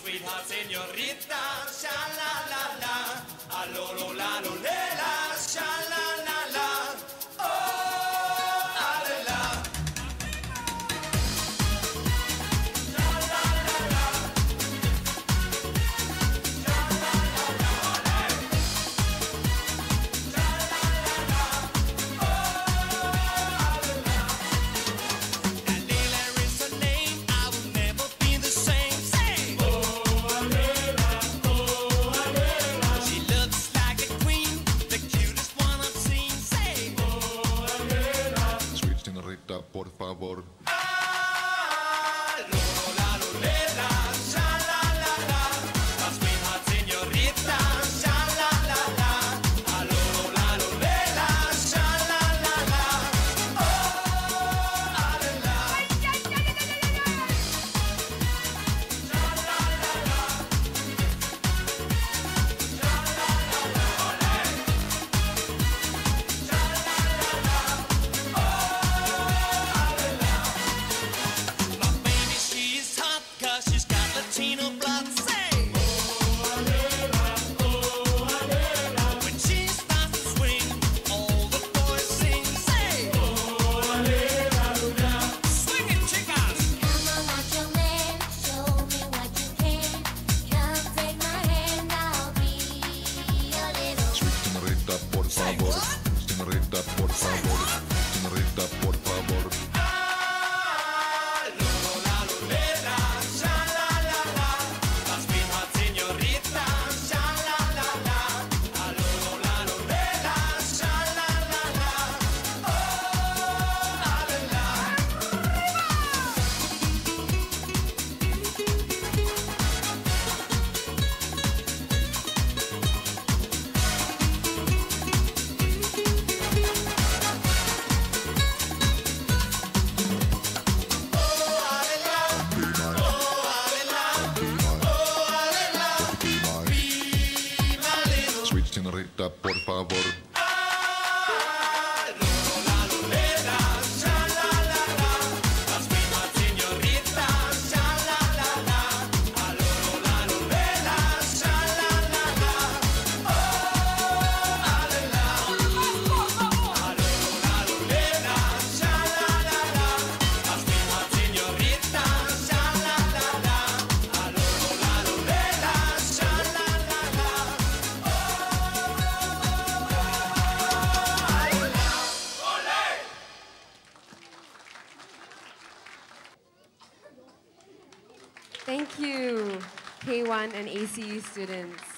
sweetheart, señorita, sha la la la, a lo la lo le la. por favor. Señorita, por favor. Señorita, por favor. Señorita, por favor. Thank you, K1 and ACU students.